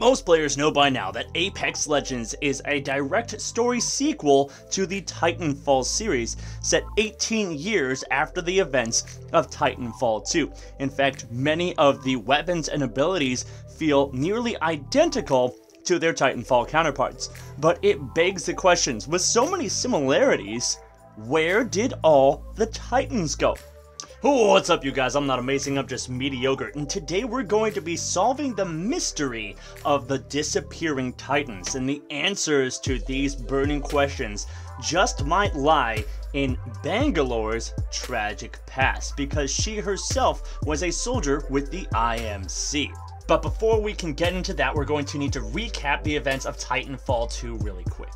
Most players know by now that Apex Legends is a direct story sequel to the Titanfall series, set 18 years after the events of Titanfall 2. In fact, many of the weapons and abilities feel nearly identical to their Titanfall counterparts. But it begs the questions, with so many similarities, where did all the Titans go? What's up you guys, I'm not amazing, I'm just mediocre, and today we're going to be solving the mystery of the disappearing titans, and the answers to these burning questions just might lie in Bangalore's tragic past, because she herself was a soldier with the IMC. But before we can get into that, we're going to need to recap the events of Titanfall 2 really quick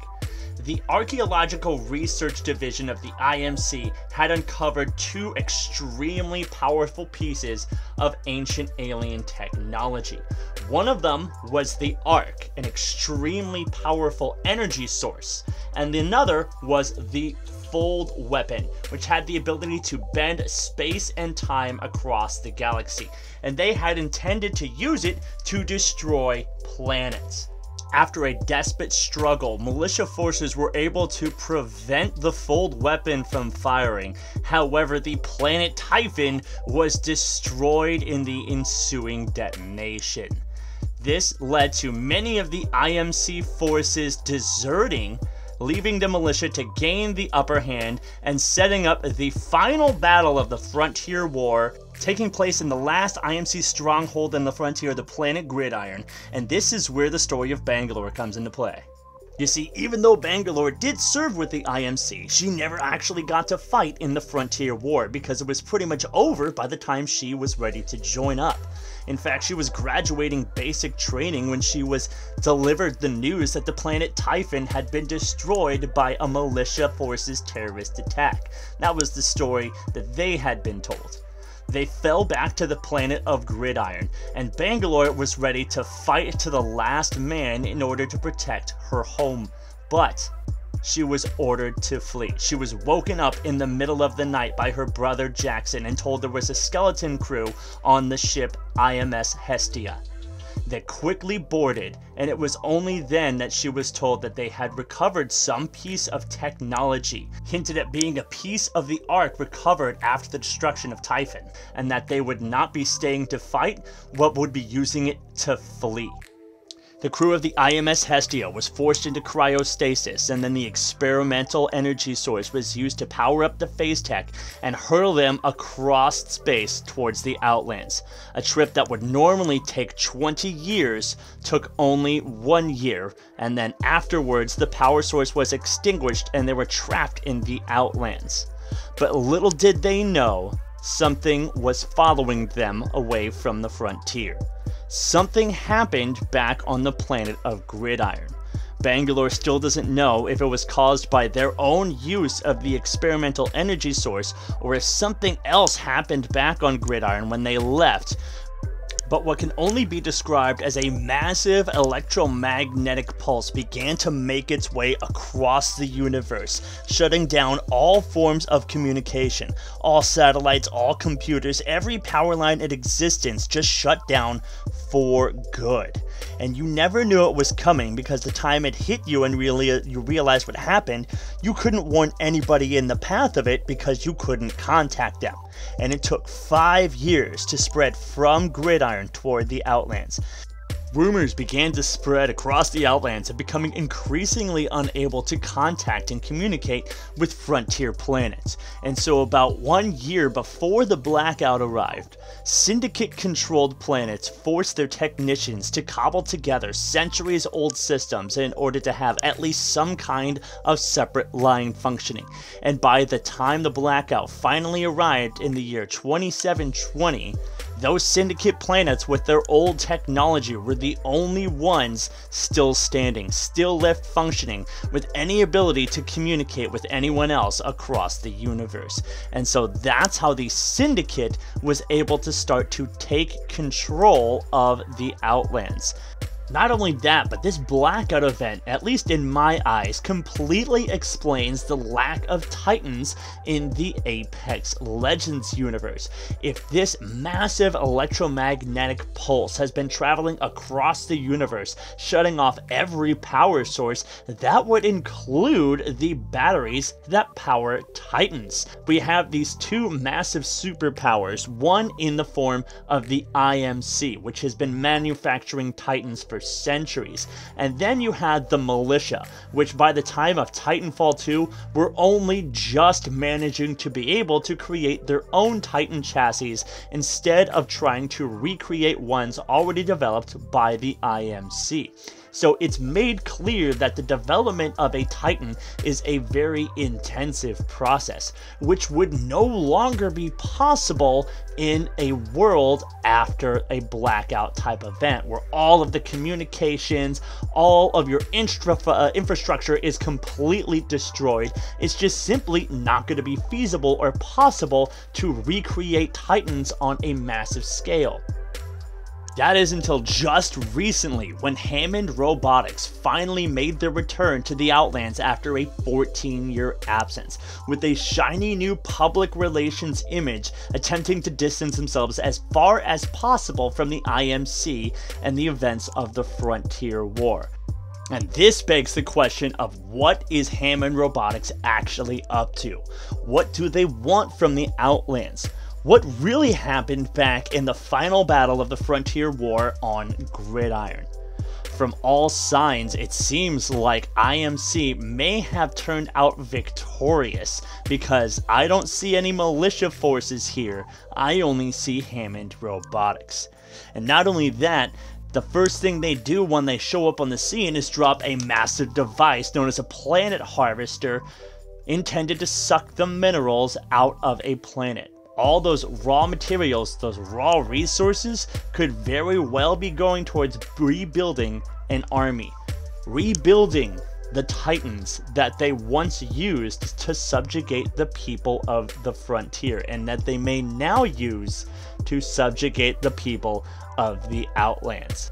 the Archaeological Research Division of the IMC had uncovered two extremely powerful pieces of ancient alien technology. One of them was the Ark, an extremely powerful energy source, and the another was the Fold weapon, which had the ability to bend space and time across the galaxy, and they had intended to use it to destroy planets. After a desperate struggle, militia forces were able to prevent the fold weapon from firing. However, the planet Typhon was destroyed in the ensuing detonation. This led to many of the IMC forces deserting leaving the militia to gain the upper hand and setting up the final battle of the Frontier War, taking place in the last IMC stronghold in the frontier, the planet Gridiron, and this is where the story of Bangalore comes into play. You see, even though Bangalore did serve with the IMC, she never actually got to fight in the Frontier War because it was pretty much over by the time she was ready to join up. In fact, she was graduating basic training when she was delivered the news that the planet Typhon had been destroyed by a militia forces terrorist attack. That was the story that they had been told. They fell back to the planet of Gridiron, and Bangalore was ready to fight to the last man in order to protect her home. But she was ordered to flee. She was woken up in the middle of the night by her brother Jackson and told there was a skeleton crew on the ship IMS Hestia that quickly boarded, and it was only then that she was told that they had recovered some piece of technology, hinted at being a piece of the Ark recovered after the destruction of Typhon, and that they would not be staying to fight, but would be using it to flee. The crew of the IMS Hestia was forced into cryostasis, and then the experimental energy source was used to power up the phase tech and hurl them across space towards the Outlands. A trip that would normally take 20 years took only one year, and then afterwards the power source was extinguished and they were trapped in the Outlands. But little did they know, something was following them away from the frontier. Something happened back on the planet of Gridiron. Bangalore still doesn't know if it was caused by their own use of the experimental energy source or if something else happened back on Gridiron when they left, but what can only be described as a massive electromagnetic pulse began to make its way across the universe, shutting down all forms of communication. All satellites, all computers, every power line in existence just shut down for good. And you never knew it was coming because the time it hit you and really you realized what happened, you couldn't warn anybody in the path of it because you couldn't contact them. And it took five years to spread from Gridiron toward the Outlands. Rumors began to spread across the Outlands of becoming increasingly unable to contact and communicate with frontier planets. And so, about one year before the blackout arrived, Syndicate controlled planets forced their technicians to cobble together centuries old systems in order to have at least some kind of separate line functioning. And by the time the blackout finally arrived in the year 2720, those syndicate planets with their old technology were the only ones still standing, still left functioning, with any ability to communicate with anyone else across the universe. And so that's how the syndicate was able to start to take control of the Outlands. Not only that, but this blackout event, at least in my eyes, completely explains the lack of titans in the Apex Legends universe. If this massive electromagnetic pulse has been traveling across the universe, shutting off every power source, that would include the batteries that power titans. We have these two massive superpowers, one in the form of the IMC, which has been manufacturing titans for centuries. And then you had the militia, which by the time of Titanfall 2 were only just managing to be able to create their own Titan chassis instead of trying to recreate ones already developed by the IMC. So it's made clear that the development of a Titan is a very intensive process, which would no longer be possible in a world after a blackout type event where all of the communications, all of your infra uh, infrastructure is completely destroyed. It's just simply not going to be feasible or possible to recreate Titans on a massive scale. That is until just recently when Hammond Robotics finally made their return to the Outlands after a 14 year absence, with a shiny new public relations image attempting to distance themselves as far as possible from the IMC and the events of the Frontier War. And this begs the question of what is Hammond Robotics actually up to? What do they want from the Outlands? What really happened back in the final battle of the Frontier War on Gridiron. From all signs, it seems like IMC may have turned out victorious because I don't see any militia forces here, I only see Hammond Robotics. And not only that, the first thing they do when they show up on the scene is drop a massive device known as a planet harvester intended to suck the minerals out of a planet all those raw materials, those raw resources, could very well be going towards rebuilding an army. Rebuilding the titans that they once used to subjugate the people of the frontier and that they may now use to subjugate the people of the outlands.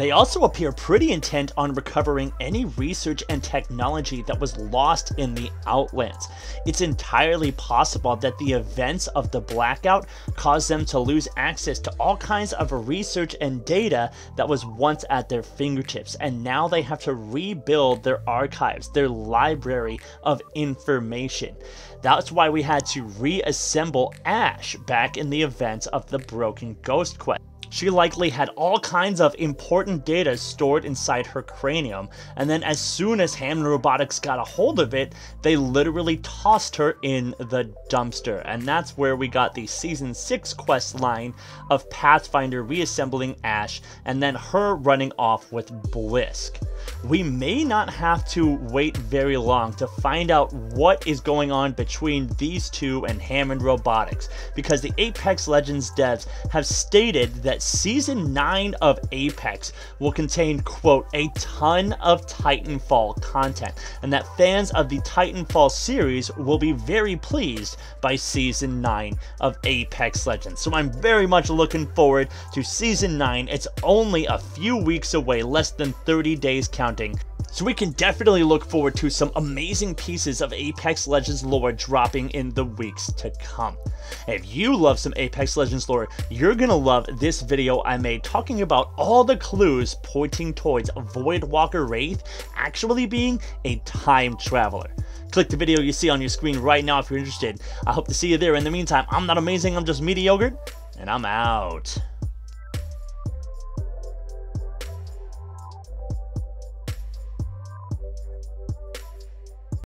They also appear pretty intent on recovering any research and technology that was lost in the Outlands. It's entirely possible that the events of the blackout caused them to lose access to all kinds of research and data that was once at their fingertips, and now they have to rebuild their archives, their library of information. That's why we had to reassemble Ash back in the events of the Broken Ghost Quest. She likely had all kinds of important data stored inside her cranium, and then as soon as Hammond Robotics got a hold of it, they literally tossed her in the dumpster. And that's where we got the Season 6 quest line of Pathfinder reassembling Ash, and then her running off with Blisk. We may not have to wait very long to find out what is going on between these two and Hammond Robotics, because the Apex Legends devs have stated season 9 of Apex will contain, quote, a ton of Titanfall content, and that fans of the Titanfall series will be very pleased by season 9 of Apex Legends. So I'm very much looking forward to season 9. It's only a few weeks away, less than 30 days counting, so we can definitely look forward to some amazing pieces of Apex Legends lore dropping in the weeks to come. If you love some Apex Legends lore, you're gonna love this video I made talking about all the clues pointing towards Voidwalker Wraith actually being a time traveler. Click the video you see on your screen right now if you're interested. I hope to see you there. In the meantime, I'm not amazing, I'm just mediocre, and I'm out.